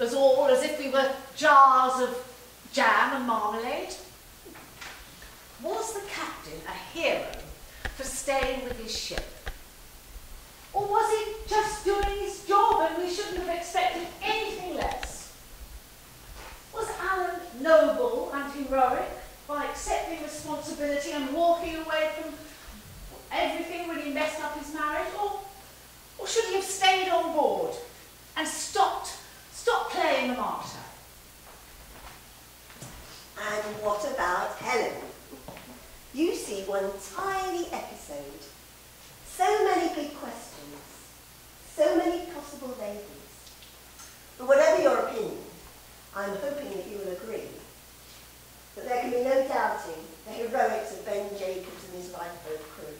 us all as if we were jars of jam and marmalade? Was the captain a hero for staying with his ship? Or was he just doing his job and we shouldn't have expected anything less? Was Alan noble and heroic by accepting responsibility and walking away from everything when he messed up his marriage? Or, or should he have stayed on board one tiny episode. So many big questions. So many possible ladies. But whatever your opinion, I'm hoping that you will agree that there can be no doubting the heroics of Ben Jacobs and his lifeboat crew,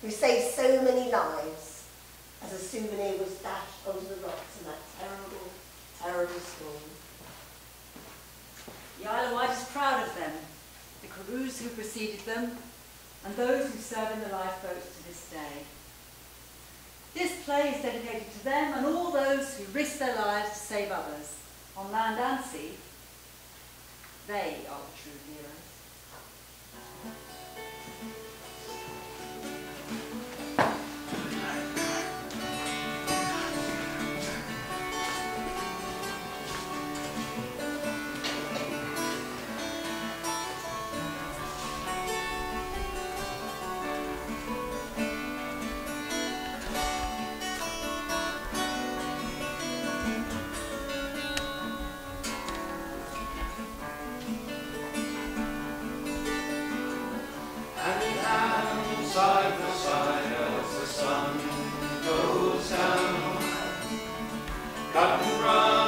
who saved so many lives as a souvenir was dashed onto the rocks in that terrible, terrible storm. The Isle of Wight is proud of them, the crews who preceded them, and those who serve in the lifeboats to this day. This play is dedicated to them and all those who risk their lives to save others, on land and sea. They are the true heroes. sun goes down, cotton run.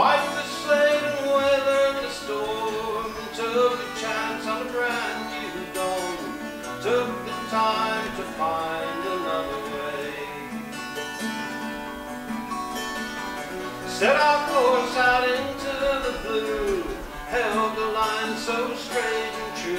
Wife the slave and weathered the storm took a chance on a brand new dawn. Took the time to find another way. Set our course out into the blue, held the line so straight and true.